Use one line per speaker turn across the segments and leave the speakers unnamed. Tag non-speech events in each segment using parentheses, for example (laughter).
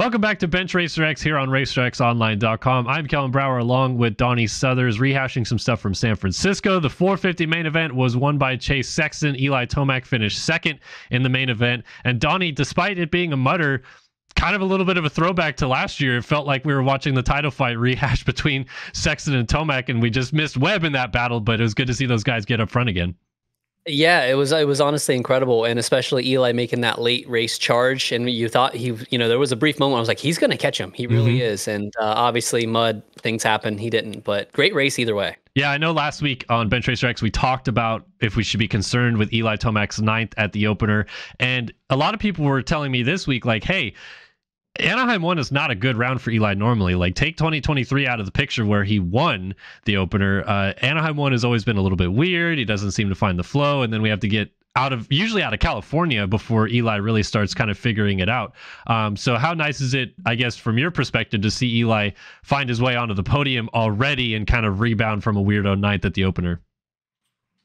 Welcome back to Bench Racer X here on RacerXOnline.com. I'm Kellen Brauer along with Donnie Southers, rehashing some stuff from San Francisco. The 450 main event was won by Chase Sexton. Eli Tomac finished second in the main event. And Donnie, despite it being a mudder, kind of a little bit of a throwback to last year. It felt like we were watching the title fight rehash (laughs) between Sexton and Tomac, and we just missed Webb in that battle, but it was good to see those guys get up front again.
Yeah, it was it was honestly incredible, and especially Eli making that late race charge. And you thought he, you know, there was a brief moment I was like, he's going to catch him. He really mm-hmm. is. And uh, obviously, mud things happen. He didn't, but great race either way.
Yeah, I know. Last week on Bench Racer X, we talked about if we should be concerned with Eli Tomac's ninth at the opener, and a lot of people were telling me this week, like, hey Anaheim one is not a good round for Eli normally. Like take 2023 out of the picture where he won the opener. Uh, Anaheim one has always been a little bit weird. He doesn't seem to find the flow, and then we have to get out of usually out of California before Eli really starts kind of figuring it out. Um, so how nice is it, I guess, from your perspective, to see Eli find his way onto the podium already and kind of rebound from a weirdo night at the opener?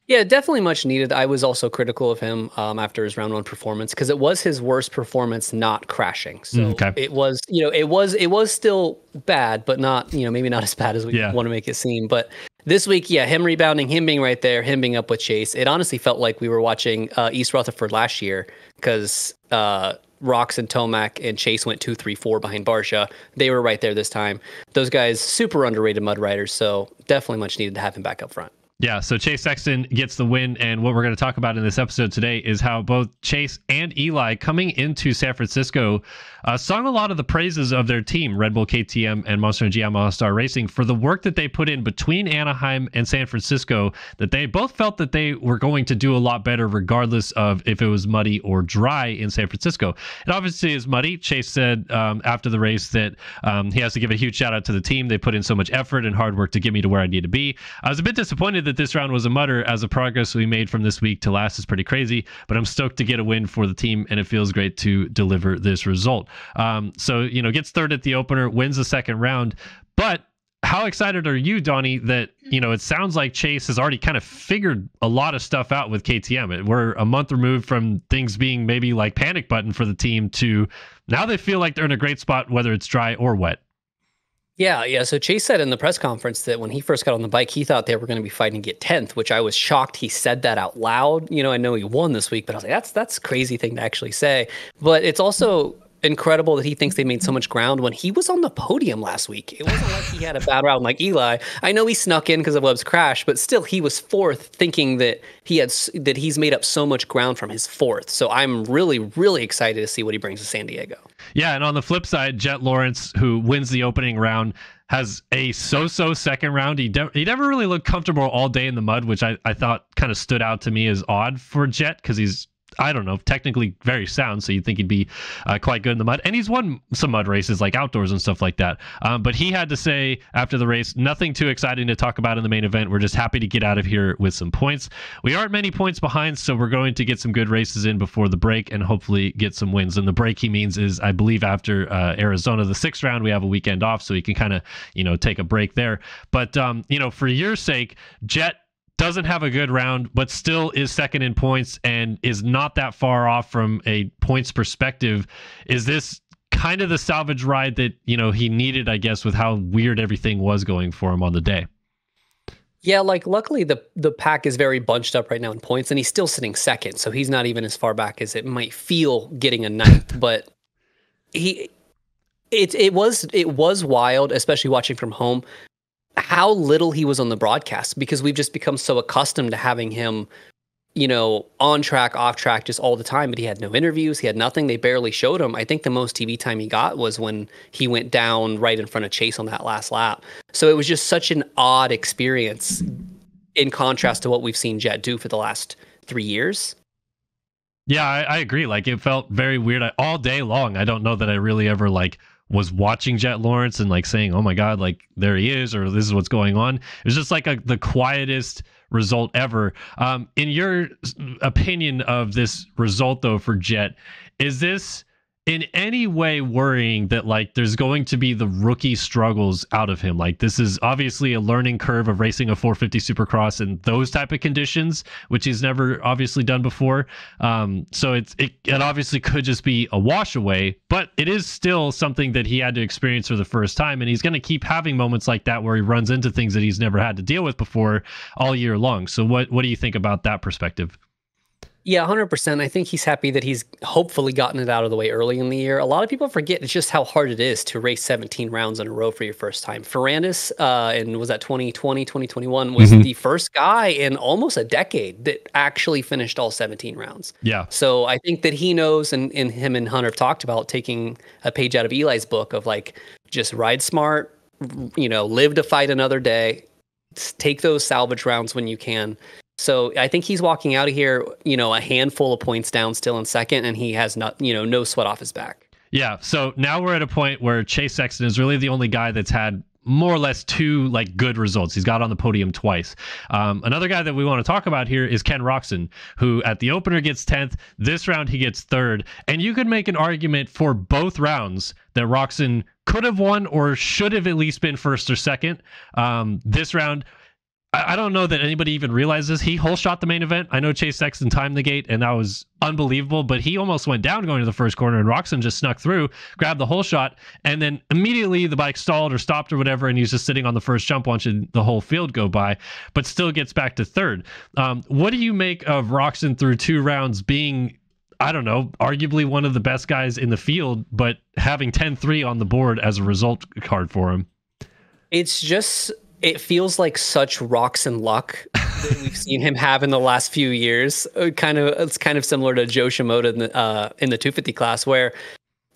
Yeah, definitely much needed. I was also critical of him um, after his round one performance because it was his worst performance not crashing. So mm, okay. it was, you know, it was it was still bad, but not, you know, maybe not as bad as we yeah. want to make it seem. But this week, yeah, him rebounding, him being right there, him being up with Chase. It honestly felt like we were watching uh, East Rutherford last year because uh, Roczen Tomac and Chase went two, three, four behind Barcia. They were right there this time. Those guys, super underrated mud riders. So definitely much needed to have him back up front.
Yeah, so Chase Sexton gets the win, and what we're going to talk about in this episode today is how both Chase and Eli coming into San Francisco uh, sung a lot of the praises of their team, Red Bull KTM and Monster Energy All Star Racing, for the work that they put in between Anaheim and San Francisco. That they both felt that they were going to do a lot better, regardless of if it was muddy or dry in San Francisco. It obviously is muddy. Chase said um, after the race that um, he has to give a huge shout out to the team. They put in so much effort and hard work to get me to where I need to be. I was a bit disappointed that this round was a mudder as the progress we made from this week to last is pretty crazy, but I'm stoked to get a win for the team and it feels great to deliver this result. Um, so, you know, gets third at the opener, wins the second round, but how excited are you, Donnie, that, you know, it sounds like Chase has already kind of figured a lot of stuff out with KTM. We're a month removed from things being maybe like panic button for the team to now they feel like they're in a great spot, whether it's dry or wet.
Yeah, yeah. So Chase said in the press conference that when he first got on the bike, he thought they were going to be fighting to get tenth, which I was shocked he said that out loud. You know, I know he won this week, but I was like, that's that's crazy thing to actually say. But it's also incredible that he thinks they made so much ground when he was on the podium last week. It wasn't like he had a bad round like Eli. I know he snuck in because of Webb's crash, but still he was fourth, thinking that he had that he's made up so much ground from his fourth. So I'm really, really excited to see what he brings to San Diego.
Yeah, and on the flip side, Jett Lawrence, who wins the opening round, has a so-so second round. He de- he never really looked comfortable all day in the mud, which I, I thought kind of stood out to me as odd for Jett because he's I don't know, technically very sound, so you'd think he'd be uh, quite good in the mud. And he's won some mud races, like outdoors and stuff like that. Um, but he had to say after the race, nothing too exciting to talk about in the main event. We're just happy to get out of here with some points. We aren't many points behind, so we're going to get some good races in before the break and hopefully get some wins. And the break he means is, I believe, after uh, Arizona, the sixth round, we have a weekend off, so he can kind of, you know, take a break there. But, um, you know, for your sake, Jett doesn't have a good round, but still is second in points and is not that far off from a points perspective. Is this kind of the salvage ride that you know he needed? I guess with how weird everything was going for him on the day.
Yeah, like luckily the the pack is very bunched up right now in points, and he's still sitting second, so he's not even as far back as it might feel getting a ninth. (laughs) but he, it it was it was wild, especially watching from home how little he was on the broadcast because we've just become so accustomed to having him, you know, on track, off track, just all the time. But he had no interviews, he had nothing. They barely showed him. I think the most TV time he got was when he went down right in front of Chase on that last lap. So it was just such an odd experience in contrast to what we've seen Jett do for the last three years.
Yeah, I, I agree. Like it felt very weird I, all day long. I don't know that I really ever like was watching Jett Lawrence and like saying, "Oh my God, like there he is," or "This is what's going on." It was just like a, the quietest result ever. Um, in your opinion of this result, though, for Jett, is this in any way worrying that like there's going to be the rookie struggles out of him. Like this is obviously a learning curve of racing a 450 supercross in those type of conditions which he's never obviously done before. Um, so it's it, it obviously could just be a wash away but it is still something that he had to experience for the first time and he's going to keep having moments like that where he runs into things that he's never had to deal with before all year long. So what what do you think about that perspective
yeah, 100%. I think he's happy that he's hopefully gotten it out of the way early in the year. A lot of people forget just how hard it is to race 17 rounds in a row for your first time. Ferrandis, uh, and was that 2020, 2021, was mm-hmm. the first guy in almost a decade that actually finished all 17 rounds.
Yeah.
So I think that he knows, and, and him and Hunter have talked about taking a page out of Eli's book of like, just ride smart, you know, live to fight another day, take those salvage rounds when you can so I think he's walking out of here, you know, a handful of points down still in second, and he has not, you know, no sweat off his back.
Yeah. So now we're at a point where Chase Sexton is really the only guy that's had more or less two like good results. He's got on the podium twice. Um, another guy that we want to talk about here is Ken Roczen, who at the opener gets 10th. This round he gets third. And you could make an argument for both rounds that Roczen could have won or should have at least been first or second. Um, this round I, don't know that anybody even realizes he hole shot the main event. I know Chase Sexton timed the gate, and that was unbelievable. But he almost went down going to the first corner, and Roczen just snuck through, grabbed the hole shot, and then immediately the bike stalled or stopped or whatever, and he's just sitting on the first jump watching the whole field go by, but still gets back to third. Um, what do you make of Roczen through two rounds being I don't know, arguably one of the best guys in the field, but having 10 3 on the board as a result card for him.
It's just it feels like such Roczen luck that we've seen him have in the last few years. Uh, kind of, it's kind of similar to Jo Shimoda in the uh, in the 250 class, where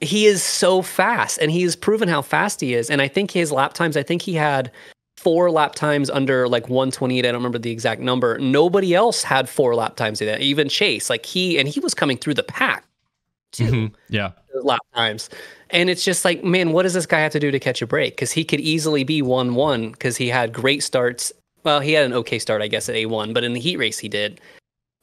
he is so fast, and he has proven how fast he is. And I think his lap times, I think he had four lap times under like 128. I don't remember the exact number. Nobody else had four lap times of that. Even Chase, like he, and he was coming through the pack too. Mm-hmm.
Yeah,
lap times. And it's just like, man, what does this guy have to do to catch a break? Because he could easily be 1 1 because he had great starts. Well, he had an okay start, I guess, at A1, but in the heat race, he did.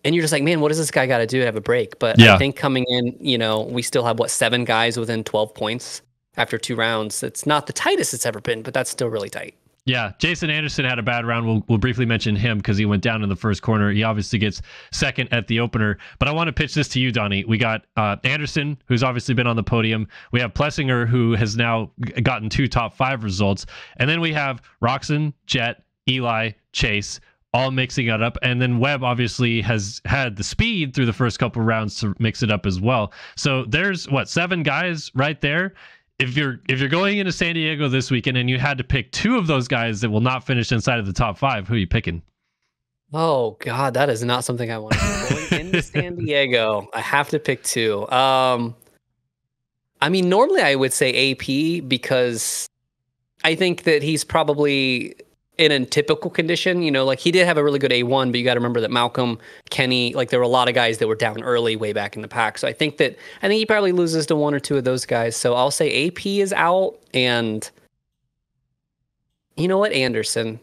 And you're just like, man, what does this guy got to do to have a break? But yeah. I think coming in, you know, we still have what, seven guys within 12 points after two rounds. It's not the tightest it's ever been, but that's still really tight.
Yeah, Jason Anderson had a bad round. We'll, we'll briefly mention him because he went down in the first corner. He obviously gets second at the opener. But I want to pitch this to you, Donnie. We got uh, Anderson, who's obviously been on the podium. We have Plessinger, who has now gotten two top five results. And then we have Roczen, Jett, Eli, Chase, all mixing it up. And then Webb obviously has had the speed through the first couple rounds to mix it up as well. So there's what, seven guys right there if you're if you're going into San Diego this weekend and you had to pick two of those guys that will not finish inside of the top five, who are you picking?
Oh God, that is not something I want to do. Going into San (laughs) Diego, I have to pick two. Um, I mean, normally I would say AP because I think that he's probably in a typical condition, you know, like he did have a really good A1, but you got to remember that Malcolm, Kenny, like there were a lot of guys that were down early way back in the pack. So I think that I think he probably loses to one or two of those guys. So I'll say AP is out and you know what, Anderson,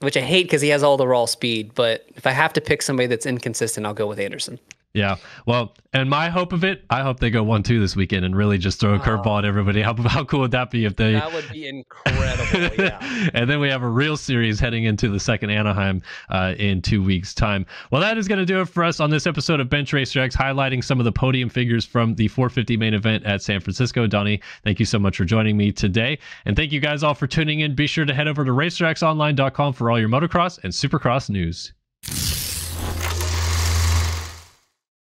which I hate because he has all the raw speed, but if I have to pick somebody that's inconsistent, I'll go with Anderson.
Yeah. Well, and my hope of it, I hope they go one two this weekend and really just throw a curveball at everybody. (laughs) How, how cool would that be if they?
That would be incredible. (laughs) yeah.
and then we have a real series heading into the second Anaheim uh, in two weeks' time. Well, that is going to do it for us on this episode of Bench Racer X, highlighting some of the podium figures from the 450 main event at San Francisco. Donnie, thank you so much for joining me today, and thank you guys all for tuning in. Be sure to head over to RacerXOnline.com for all your motocross and Supercross news.